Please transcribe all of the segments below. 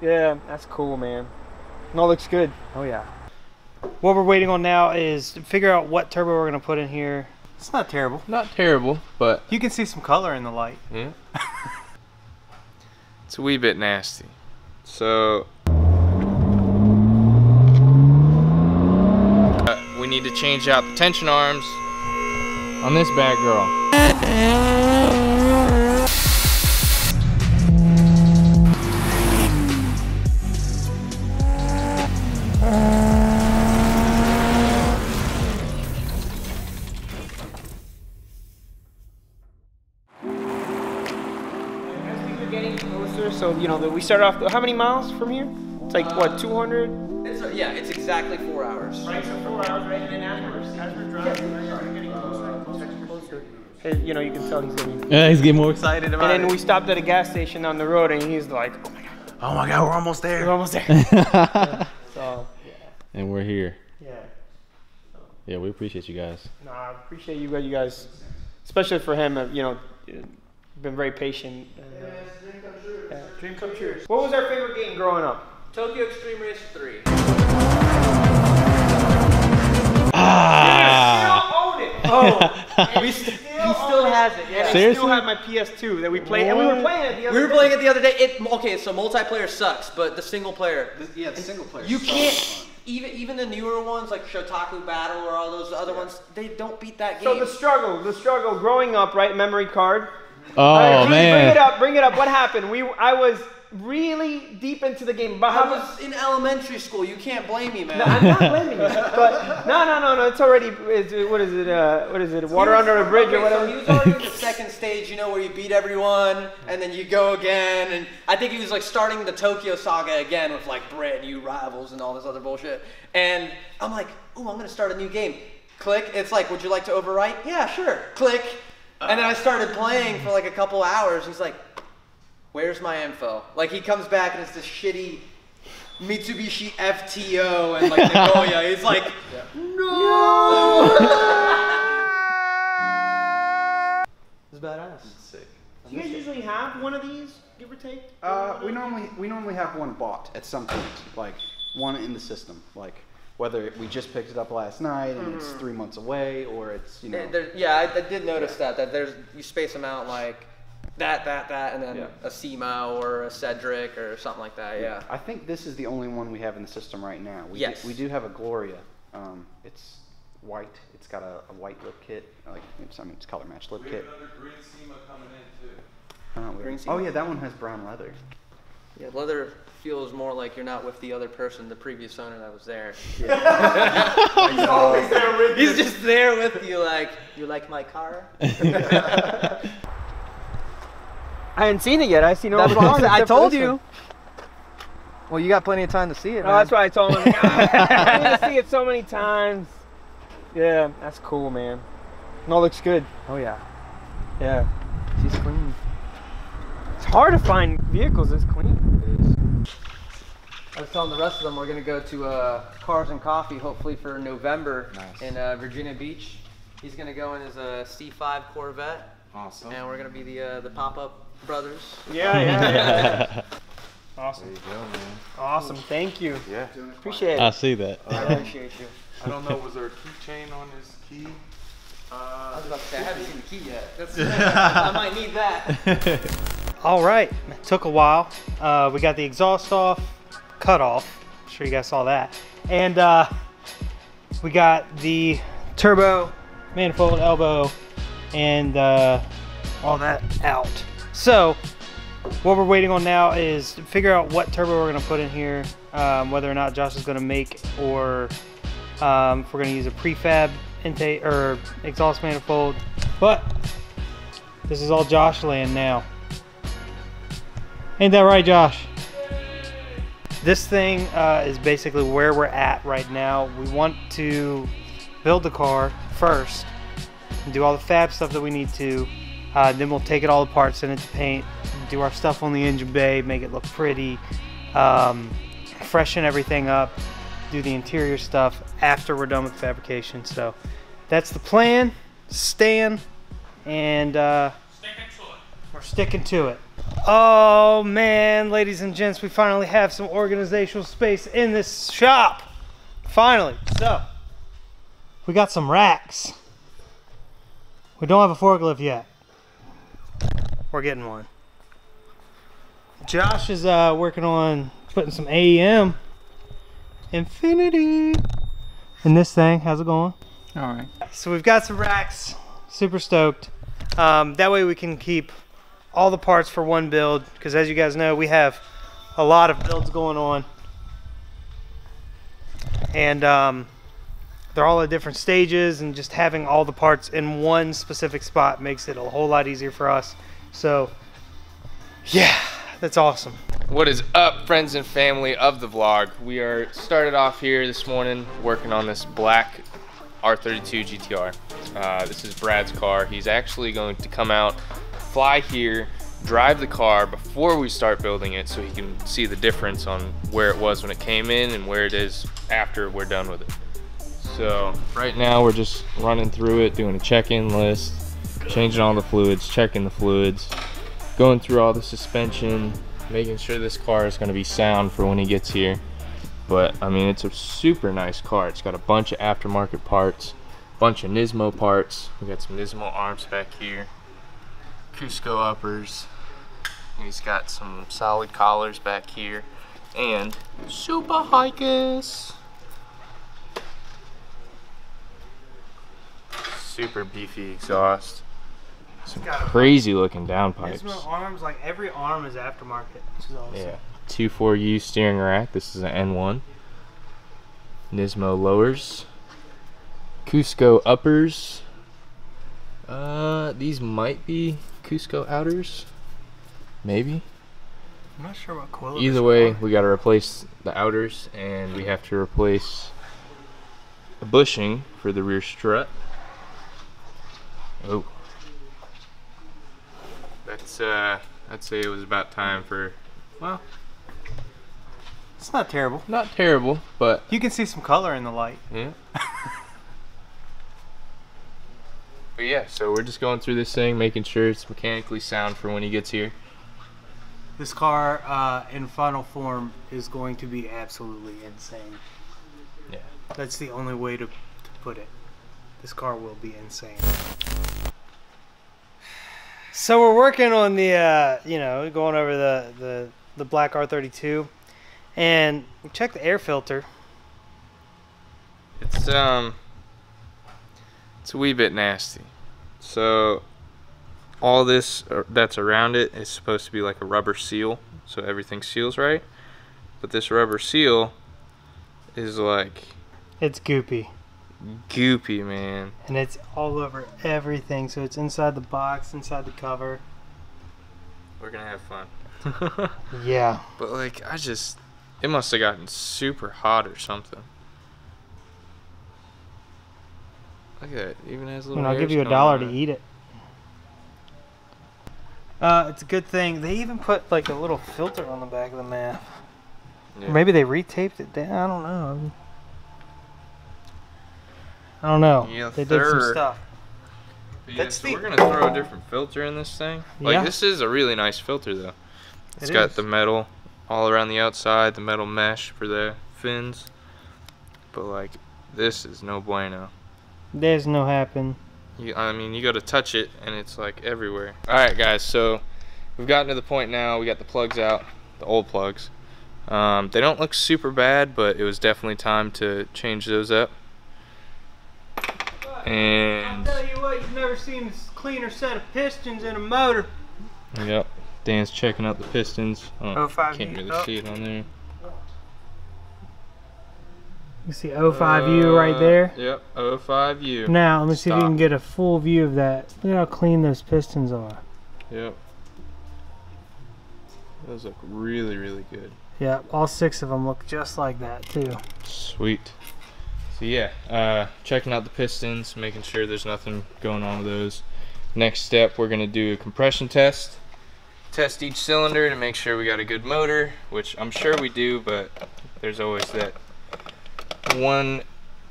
Yeah, that's cool, man. No, looks good. Oh yeah. What we're waiting on now is to figure out what turbo we're gonna put in here. It's not terrible. Not terrible, but You can see some color in the light. yeah. it's a wee bit nasty. So uh, we need to change out the tension arms on this bad girl. Were so you know, the, we started off. How many miles from here? It's like what, 200? It's a, yeah, it's exactly four hours. Right, so four hours, right? And then as we're, as we're driving, right, we're getting closer and closer and closer. Hey, you know, you can tell he's getting. Yeah, he's getting more excited about And then we stopped at a gas station down the road, and he's like, "Oh my god, Oh my god, we're almost there! we're almost there." so, and we're here. yeah. Yeah, we appreciate you guys. No, I appreciate you, you guys, especially for him. uh, You know, uh, been very patient. And, uh, yeah, dream come true. What was our favorite game growing up? Tokyo Extreme Race 3. Ah! Still own it. Oh, we still He still has it, yeah. I still have my PS2 that we played, and we were playing it the other We were day. playing it the other day. It okay, so multiplayer sucks, but the single player, Yeah, the single player. you can't. Even even the newer ones like Shutokou Battle or all those other ones, they don't beat that So game. the struggle, the struggle, growing up, right? Memory card. Oh All right, bring, man. bring it up, bring it up. What happened? We, I was really deep into the game. But I was in elementary school. You can't blame me, man. No, I'm not blaming you, but no, no, no, no. It's already. It's, what is it? Uh, what is it? Water under a bridge or whatever. So he was already in the second stage, you know, where you beat everyone and then you go again. And I think he was like starting the Tokyo saga again with like brand new rivals and all this other bullshit. And I'm like, oh, I'm gonna start a new game. Click. It's like, would you like to overwrite? Yeah, sure. Click. And then I started playing for like a couple hours. He's like, where's my info? Like he comes back and it's this shitty Mitsubishi FTO and like Nagoya. He's like, no. It's badass. Sick. Do you guys usually have one of these, give or take? Uh, we normally we normally have one bought at some point, like one in the system, like whether we just picked it up last night and it's three months away, or it's you know. There- there- yeah, I, I did notice that. That there's you space them out like that, that, that, and then Yeah. a Cima or a Cedric or something like that. Yeah. I think this is the only one we have in the system right now. We Yes. do, we do have a Gloria. Um, it's white. It's got a, a white lip kit. Like it's, I mean, it's color matched lip kit. Another green Cima coming in too. Uh, we- Green oh yeah, that one has brown leather. Yeah, leather feels more like you're not with the other person, the previous owner that was there. He's always there with you. He's just there with you, like you like my car. I hadn't seen it yet. I seen all That's the what I'm bars saying. I except for told you. one. Well, you got plenty of time to see it. Oh, that's why I told him. I need to see it so many times. Yeah, that's cool, man. No, looks good. Oh yeah. Yeah. She's clean. It's hard to find vehicles this clean. I was telling the rest of them we're gonna go to uh, Cars and Coffee, hopefully for November Nice. in uh, Virginia Beach. He's gonna go in his C5 Corvette, Awesome. and we're gonna be the uh, the pop-up brothers. Yeah, yeah, yeah. awesome. There you go, man. Awesome. Thank you. Yeah. Appreciate it. I see that. I appreciate you. I don't know, was there a keychain on this key? I was about to say I haven't seen the key yet. That's, I might need that. All right. Took a while. Uh, we got the exhaust off, cut off. I'm sure you guys saw that. And uh, we got the turbo, manifold, elbow, and uh, all that out. So what we're waiting on now is to figure out what turbo we're going to put in here, um, whether or not Josh is going to make or um, if we're going to use a prefab intake or exhaust manifold. But this is all Josh land now. Ain't that right, Josh? This thing uh, is basically where we're at right now. We want to build the car first, and do all the fab stuff that we need to. Uh, then we'll take it all apart, send it to paint, do our stuff on the engine bay, make it look pretty, um, freshen everything up, do the interior stuff after we're done with fabrication. So that's the plan, Stan, and uh, we're sticking to it. Oh man, ladies and gents, we finally have some organizational space in this shop. Finally. So, we got some racks. We don't have a forklift yet. We're getting one. Josh is uh, working on putting some AEM Infinity in this thing. How's it going? All right. So we've got some racks. Super stoked. Um, that way we can keep all the parts for one build because as you guys know we have a lot of builds going on and um, they're all at different stages and just having all the parts in one specific spot makes it a whole lot easier for us so yeah that's awesome What is up, friends and family of the vlog? We are started off here this morning working on this black R32 GTR. Uh, this is Brad's car. He's actually going to come out, fly here, drive the car before we start building it so he can see the difference on where it was when it came in and where it is after we're done with it. So right now we're just running through it, doing a check-in list, changing all the fluids, checking the fluids, going through all the suspension, making sure this car is going to be sound for when he gets here. But I mean, it's a super nice car. It's got a bunch of aftermarket parts, bunch of Nismo parts. We got some Nismo arms back here, Cusco uppers. He's got some solid collars back here, and Super HICAS. Super beefy exhaust. Some crazy looking downpipes. Nismo arms like every arm is aftermarket is awesome Yeah. 2.4U steering rack. This is an N1. Nismo lowers. Cusco uppers. Uh, these might be Cusco outers. Maybe. I'm not sure what coil Either way, we got to replace the outers and we have to replace a bushing for the rear strut. Oh. That's, uh, I'd say it was about time for, well, it's not terrible not terrible, but you can see some color in the light yeah. but yeah, so we're just going through this thing, making sure it's mechanically sound for when he gets here. This car uh, in final form is going to be absolutely insane. Yeah. That's the only way to, to put it. This car will be insane. So we're working on the, uh, you know, going over the, the, the black R32. And we checked the air filter. It's um it's a wee bit nasty. So all this uh, that's around it is supposed to be like a rubber seal so everything seals right. But this rubber seal is like It's goopy. goopy, man. And it's all over everything. So it's inside the box, inside the cover. We're going to have fun. Yeah. but like I just it must have gotten super hot or something. Look at that. It even has little And I'll give you a dollar to eat it. Uh, it's a good thing. They even put like a little filter on the back of the map. Yeah. Or maybe they retaped it down. I don't know. I don't know. Yeah, they did some stuff. But yeah, That's so the- we're gonna throw a different filter in this thing. Like Yeah. this is a really nice filter though. It's It got is. the metal all around the outside, the metal mesh for the fins. But like this is no bueno. There's no happen. You, I mean, you got to touch it and it's like everywhere. All right, guys. So we've gotten to the point now. We got the plugs out, the old plugs. Um, they don't look super bad, but it was definitely time to change those up. And I'll tell you what, you've never seen a cleaner set of pistons in a motor. Yep. Dan's checking out the pistons. Oh, 05 can't really Oh. see it on there. You see 05U right Uh, There. Yep, 05U. Now, let me see if you can get a full view of that. Look at how clean those pistons are. Yep. Those look really, really good. Yeah, all six of them look just like that too. Sweet. So yeah, uh, checking out the pistons, making sure there's nothing going on with those. Next step, we're gonna do a compression test. Test each cylinder to make sure we got a good motor, which I'm sure we do, but there's always that one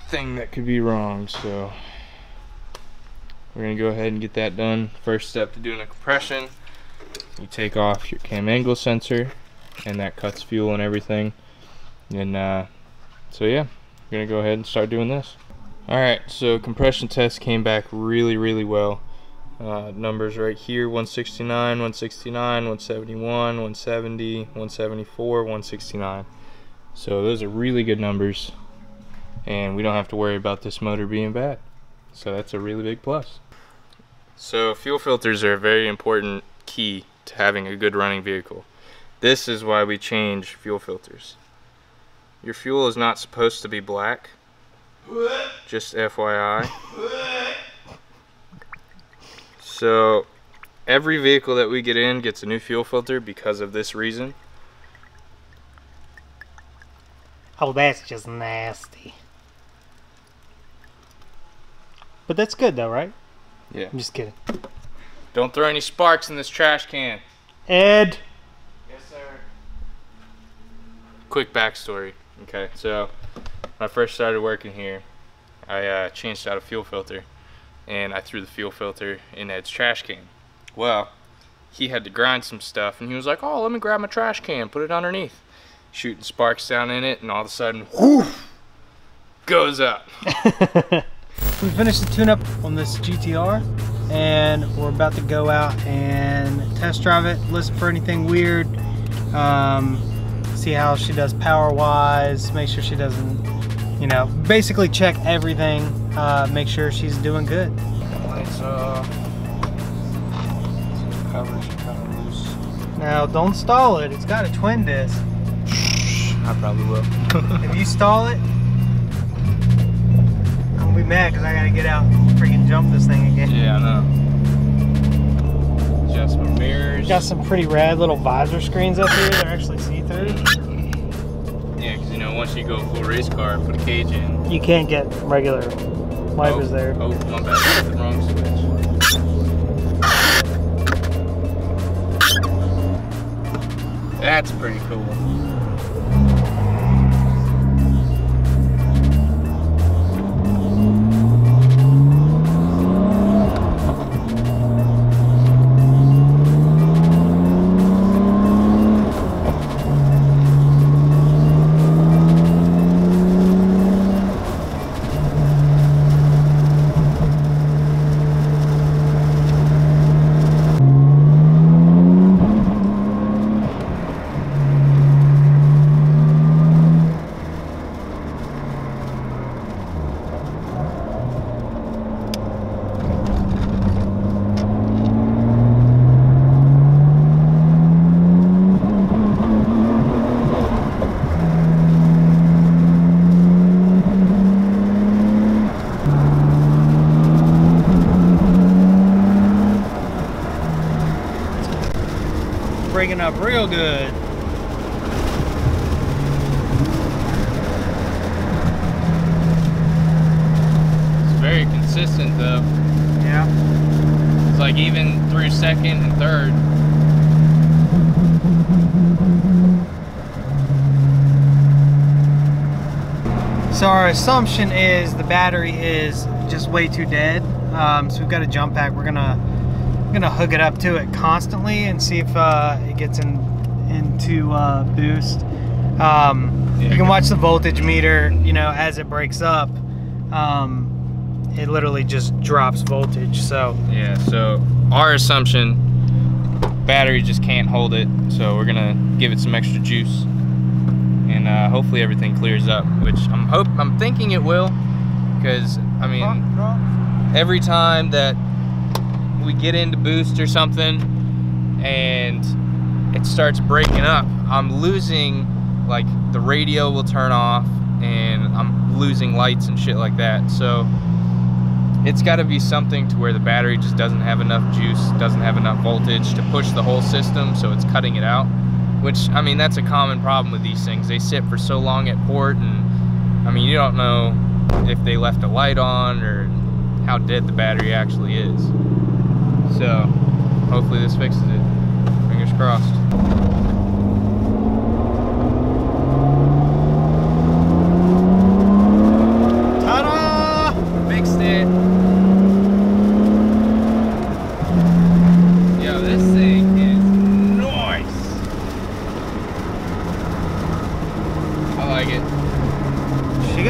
thing that could be wrong. So we're gonna go ahead and get that done. First step to doing a compression. you take off your cam angle sensor, and that cuts fuel and everything. And uh, so yeah, we're gonna go ahead and start doing this. All right, so compression test came back really, really well. Uh, numbers right here 169 169 171 170 174 169 so those are really good numbers and we don't have to worry about this motor being bad. So that's a really big plus. So fuel filters are a very important key to having a good running vehicle. This is why we change fuel filters. Your fuel is not supposed to be black. Just FYI so every vehicle that we get in gets a new fuel filter because of this reason. Oh, that's just nasty. But that's good though, right? Yeah. I'm just kidding. Don't throw any sparks in this trash can. Ed. Yes, sir. Quick backstory. Okay, so when I first started working here, I uh, changed out a fuel filter, and I threw the fuel filter in Ed's trash can. Well, he had to grind some stuff, and he was like, "Oh, let me grab my trash can, put it underneath." Shooting sparks down in it, and all of a sudden, whoof, goes up. we finished the tune-up on this GTR and we're about to go out and test drive it, listen for anything weird, um, see how she does power-wise, make sure she doesn't, you know, basically check everything, uh, make sure she's doing good. Lights off. Covers are kind of loose. Now, don't stall it. It's got a twin disc. I probably will. If you stall it, I'm gonna be mad because I gotta get out and freaking jump this thing again. Yeah, I know. Adjustment mirrors. Got some pretty rad little visor screens up here. They're actually see-through. Yeah, because you know, once you go full race car, put a cage in. You can't get regular wipers oh, there. Oh, my bad. I hit the wrong switch. That's pretty cool. Real good. It's very consistent though. Yeah. It's like even through second and third. So our assumption is the battery is just way too dead. Um, so we've got a jump pack. We're gonna we're gonna hook it up to it constantly and see if uh, it gets in into uh, boost. Um, Yeah, you can watch the voltage meter. You know, as it breaks up, um, it literally just drops voltage. So Yeah, so our assumption, battery just can't hold it, so we're gonna give it some extra juice, and uh, hopefully everything clears up. Which I'm hope I'm thinking it will, because I mean, every time that we get into boost or something, and it starts breaking up, I'm losing like the radio will turn off, and I'm losing lights and shit like that. So it's got to be something to where the battery just doesn't have enough juice, doesn't have enough voltage to push the whole system, so it's cutting it out. Which, I mean, that's a common problem with these things. They sit for so long at port, and I mean, you don't know if they left a light on or how dead the battery actually is. So, hopefully, this fixes it. Fingers crossed. ta-da! Fixed it. Yo, this thing is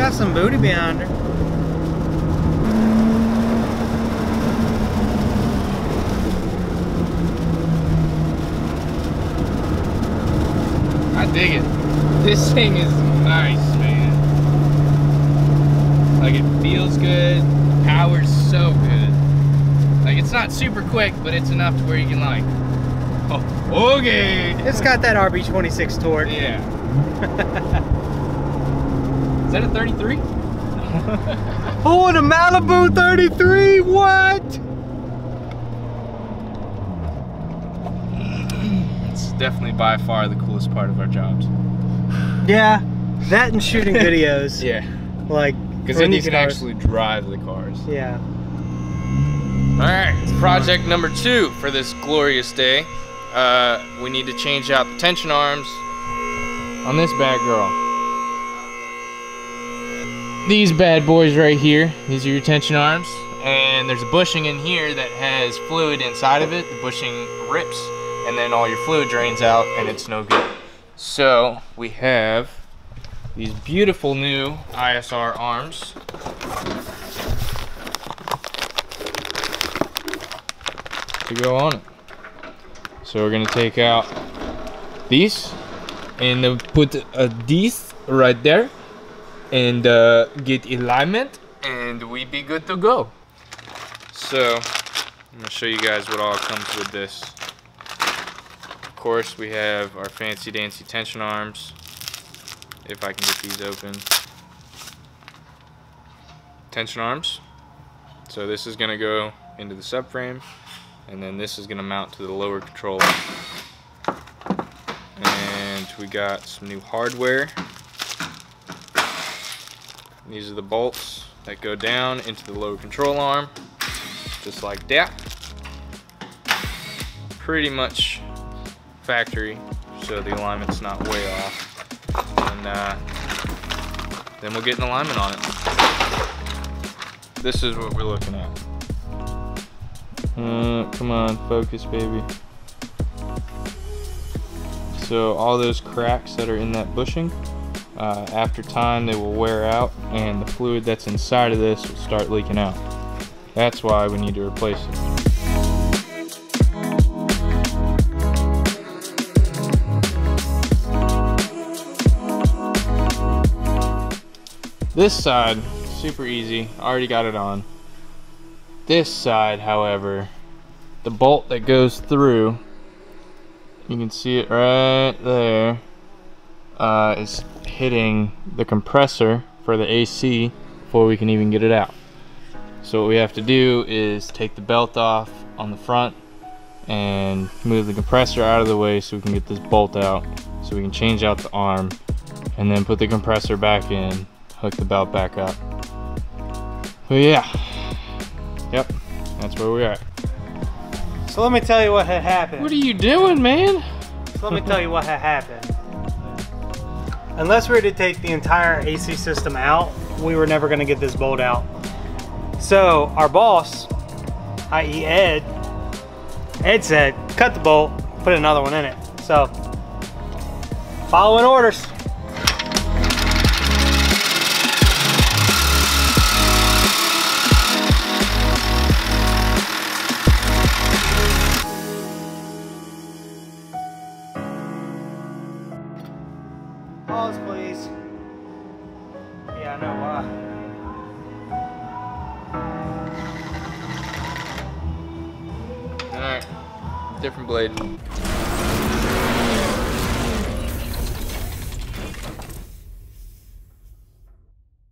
got some booty behind her. I dig it. This thing is nice, man. Like it feels good. Power's so good. Like it's not super quick, but it's enough to where you can like. Oh, okay. It's got that RB26 torque. Yeah. Is that a 33? Oh, the Malibu 33, what? It's definitely by far the coolest part of our jobs. Yeah, that and shooting videos. Yeah. Like, Because then you can cars. actually drive the cars. Yeah. All right, project number two for this glorious day. Uh, we need to change out the tension arms on this bad girl. These bad boys right here, these are your tension arms. And there's a bushing in here that has fluid inside of it. The bushing rips, and then all your fluid drains out, and it's no good. So we have these beautiful new ISR arms. to go on it. So we're gonna take out these and put uh, these right there and uh, get alignment and we be good to go. So I'm gonna show you guys what all comes with this. Course we have our fancy dancy tension arms. If I can get these open. Tension arms. So this is gonna go into the subframe and then this is gonna mount to the lower controller. And we got some new hardware. These are the bolts that go down into the lower control arm, just like that. Pretty much factory, so the alignment's not way off. And uh, then we'll get an alignment on it. This is what we're looking at. Uh, come on, focus, baby. So all those cracks that are in that bushing, uh, after time they will wear out and the fluid that's inside of this will start leaking out. That's why we need to replace it. This side, super easy, already got it on. This side, however, the bolt that goes through, you can see it right there, uh, is hitting the compressor for the AC before we can even get it out. So what we have to do is take the belt off on the front and move the compressor out of the way so we can get this bolt out so we can change out the arm and then put the compressor back in, hook the belt back up. But yeah, Yep, that's where we are. So let me tell you what had happened. What are you doing, man? So let me tell you what had happened. Unless we were to take the entire AC system out, we were never going to get this bolt out. So our boss, i.e. Ed, Ed said, cut the bolt, put another one in it. So, following orders.